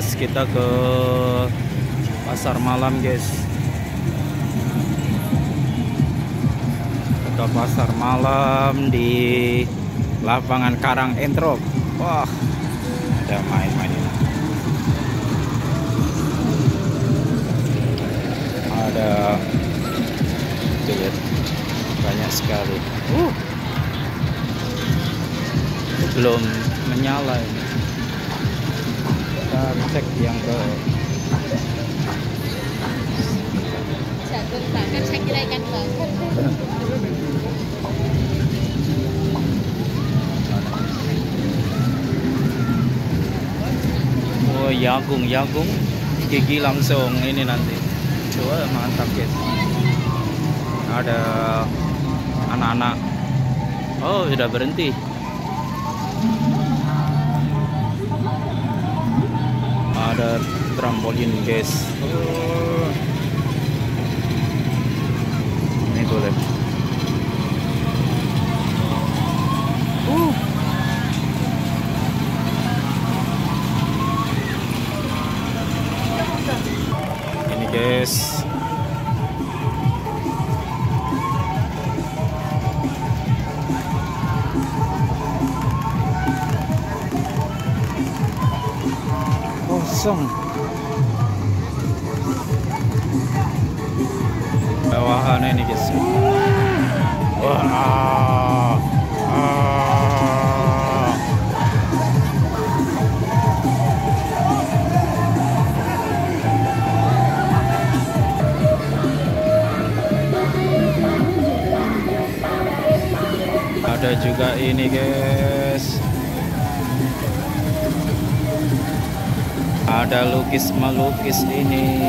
guys kita ke pasar malam guys. Ke pasar malam di lapangan Karang Entrop. Wah ada main-main ada. Lihat. Banyak sekali. Uh. Belum menyala ini cek yang ke Jagung bakar saya kira ikan bakar. oh jagung jagung gigi langsung ini nanti. Coba mantap guys. Ada anak-anak. Oh sudah berhenti ada trampolin guys oh. ini boleh uh. ini guys kosong bawahan ini guys wah ah. ada juga ini guys ada lukis melukis ini.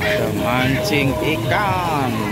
Ada mancing ikan